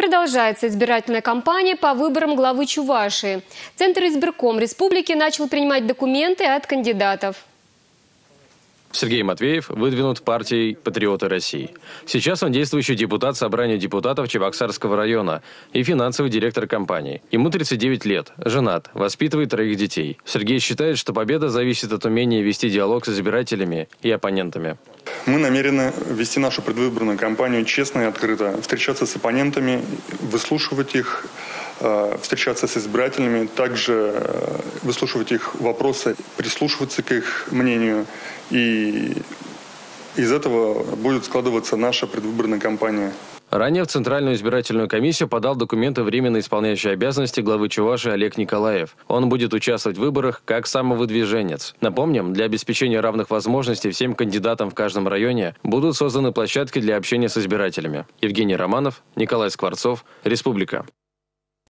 Продолжается избирательная кампания по выборам главы Чувашии. Центр избирком республики начал принимать документы от кандидатов. Сергей Матвеев выдвинут партией «Патриоты России». Сейчас он действующий депутат Собрания депутатов Чебоксарского района и финансовый директор компании. Ему 39 лет, женат, воспитывает троих детей. Сергей считает, что победа зависит от умения вести диалог с избирателями и оппонентами. Мы намерены вести нашу предвыборную кампанию честно и открыто, встречаться с оппонентами, выслушивать их, э, встречаться с избирателями, также э, выслушивать их вопросы, прислушиваться к их мнению. И из этого будет складываться наша предвыборная кампания. Ранее в Центральную избирательную комиссию подал документы временно исполняющий обязанности главы Чуваши Олег Николаев. Он будет участвовать в выборах как самовыдвиженец. Напомним, для обеспечения равных возможностей всем кандидатам в каждом районе будут созданы площадки для общения с избирателями. Евгений Романов, Николай Скворцов, Республика.